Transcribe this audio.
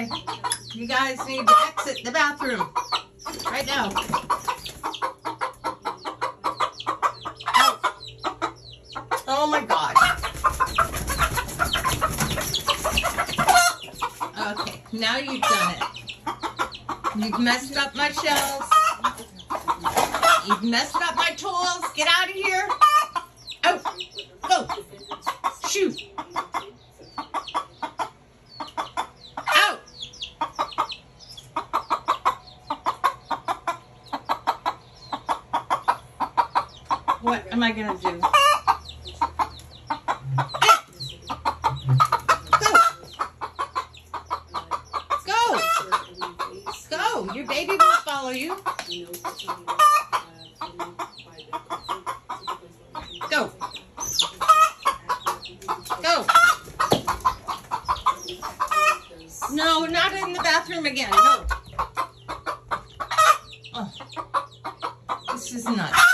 Okay. You guys need to exit the bathroom. Right now. Out. Oh my god. Okay, now you've done it. You've messed up my shelves. You've messed up my tools. Get out of here. Out. Go. Shoot. Out. What am I going to do? Go. Go. Go. Your baby will follow you. Go. Go. No, not in the bathroom again. No. Oh. This is nuts.